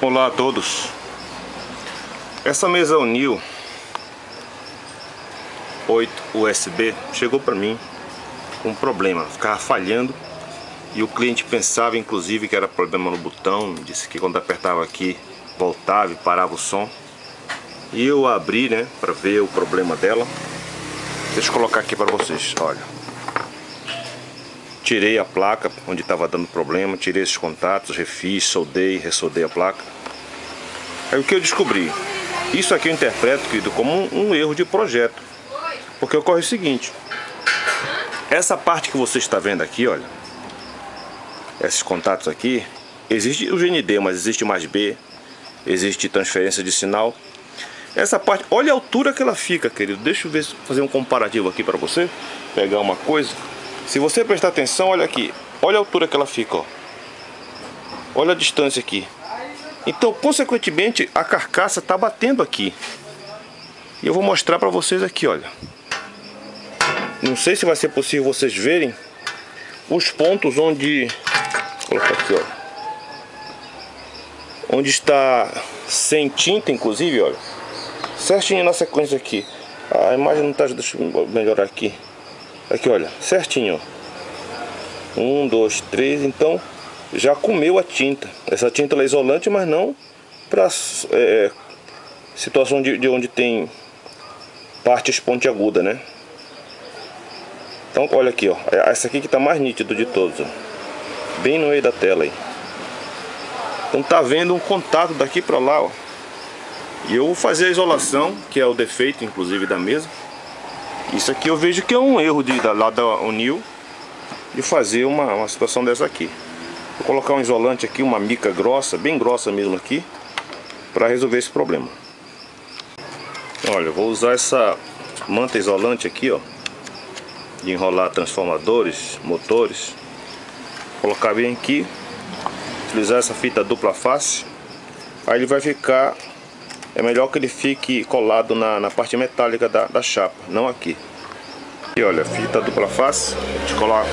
Olá a todos. Essa mesa Unil 8 USB chegou para mim com um problema, ficava falhando e o cliente pensava inclusive que era problema no botão, disse que quando apertava aqui voltava e parava o som. E eu abri, né, para ver o problema dela. Deixa eu colocar aqui para vocês, olha. Tirei a placa onde estava dando problema, tirei esses contatos, refiz, soldei, ressoldei a placa. Aí o que eu descobri? Isso aqui eu interpreto, querido, como um, um erro de projeto. Porque ocorre o seguinte. Essa parte que você está vendo aqui, olha. Esses contatos aqui. Existe o GND, mas existe mais B. Existe transferência de sinal. Essa parte, olha a altura que ela fica, querido. Deixa eu ver, fazer um comparativo aqui para você. Pegar uma coisa. Se você prestar atenção, olha aqui. Olha a altura que ela fica, ó. Olha a distância aqui. Então, consequentemente, a carcaça está batendo aqui. E eu vou mostrar para vocês aqui, olha. Não sei se vai ser possível vocês verem os pontos onde... Vou colocar aqui, ó. Onde está sem tinta, inclusive, olha. Certinho na sequência aqui. A imagem não está... Deixa eu melhorar aqui. Aqui, olha, certinho, ó. Um, dois, três, então já comeu a tinta. Essa tinta é isolante, mas não para é, situação de, de, onde tem partes pontiaguda, né? Então, olha aqui, ó. Essa aqui que tá mais nítido de todos, ó. Bem no meio da tela aí. Então tá vendo um contato daqui para lá, ó. E eu vou fazer a isolação, que é o defeito, inclusive, da mesa. Isso aqui eu vejo que é um erro de, da, lá da Unil de fazer uma, uma situação dessa aqui. Vou colocar um isolante aqui, uma mica grossa, bem grossa mesmo aqui, para resolver esse problema. Olha, vou usar essa manta isolante aqui, ó, de enrolar transformadores, motores. Colocar bem aqui, utilizar essa fita dupla face, aí ele vai ficar é melhor que ele fique colado na, na parte metálica da, da, chapa, não aqui. E olha, fita dupla face, a gente cola,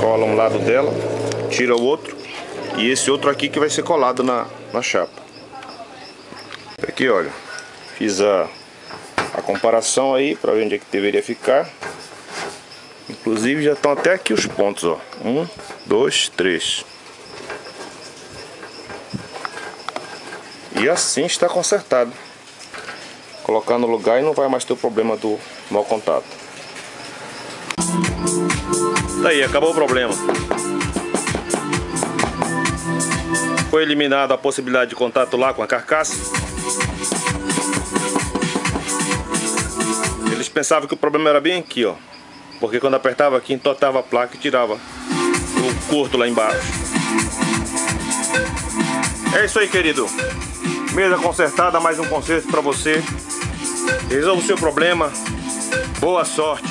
cola um lado dela, tira o outro, e esse outro aqui que vai ser colado na, na chapa. Aqui, olha, fiz a, a comparação aí para ver onde é que deveria ficar. Inclusive já estão até aqui os pontos, ó. Um, dois, três. E assim está consertado. Colocar no lugar e não vai mais ter o problema do mau contato. Daí, acabou o problema. Foi eliminada a possibilidade de contato lá com a carcaça. Eles pensavam que o problema era bem aqui, ó. Porque quando apertava aqui, entotava a placa e tirava o curto lá embaixo. É isso aí, querido. Mesa consertada, mais um conserto para você. Resolva o seu problema. Boa sorte.